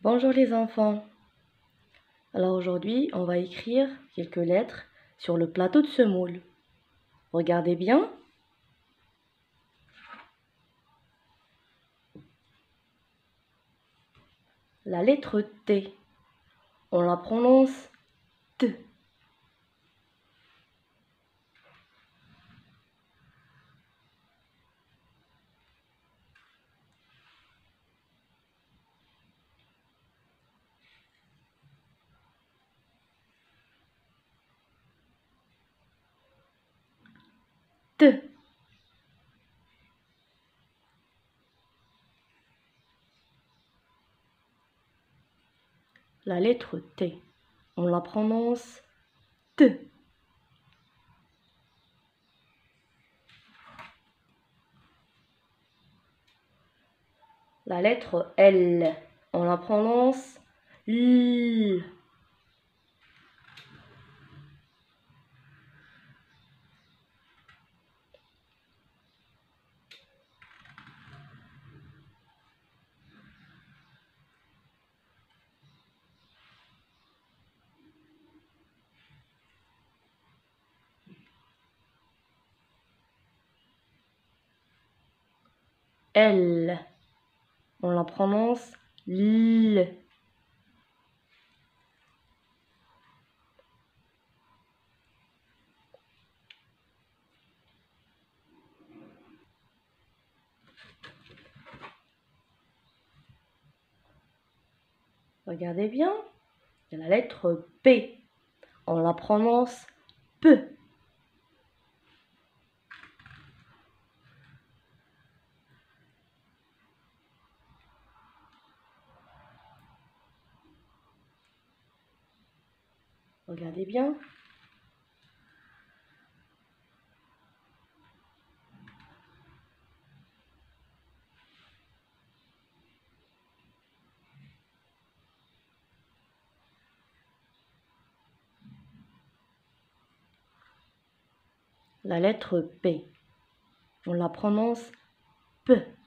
Bonjour les enfants. Alors aujourd'hui, on va écrire quelques lettres sur le plateau de semoule. Regardez bien. La lettre T, on la prononce T. La lettre T, on la prononce T. La lettre L, on la prononce L. L. On la prononce L. Regardez bien, il y a la lettre P. On la prononce P. Regardez bien. La lettre P. On la prononce P.